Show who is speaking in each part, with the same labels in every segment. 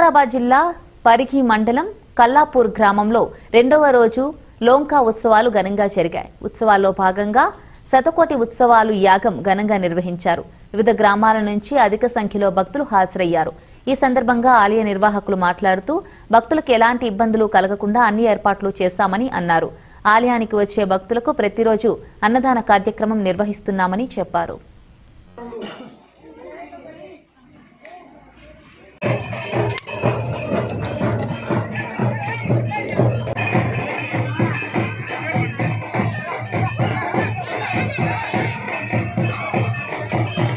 Speaker 1: వికారాబాద్ జిల్లా పరిఖి మండలం కల్లాపూర్ గ్రామంలో రెండవ రోజు లోంకా ఉత్సవాలు ఘనంగా జరిగాయి. ఉత్సవాల్లో భాగంగా శతకోటి ఉత్సవాలు యాగం ఘనంగా నిర్వహించారు. వివిధ గ్రామాల నుంచి అధిక సంఖ్యలో భక్తులు హాజరయ్యారు. ఈ సందర్భంగా ఆలయ నిర్వాహకులు మాట్లాడుతూ భక్తులకు ఎలాంటి ఇబ్బందులు కలగకుండా అన్ని ఏర్పాట్లు చేశామని అన్నారు. ఆలయానికి వచ్చే భక్తులకు ప్రతిరోజు అన్నదాన కార్యక్రమం నిర్వహిస్తున్నామని చెప్పారు.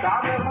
Speaker 1: Tá, meu